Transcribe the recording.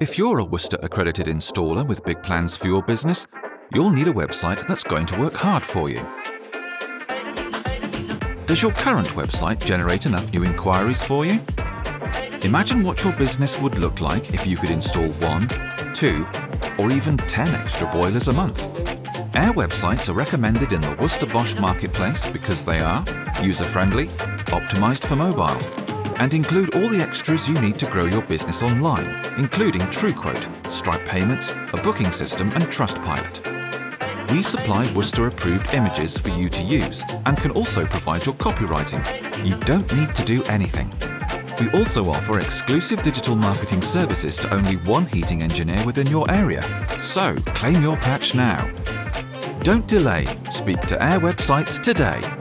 If you're a Worcester accredited installer with big plans for your business, you'll need a website that's going to work hard for you. Does your current website generate enough new inquiries for you? Imagine what your business would look like if you could install one, two, or even 10 extra boilers a month. Air websites are recommended in the Worcester Bosch marketplace because they are user-friendly, optimized for mobile, and include all the extras you need to grow your business online, including TrueQuote, Stripe Payments, a booking system and Trustpilot. We supply Worcester-approved images for you to use and can also provide your copywriting. You don't need to do anything. We also offer exclusive digital marketing services to only one heating engineer within your area. So, claim your patch now. Don't delay. Speak to Air Websites today.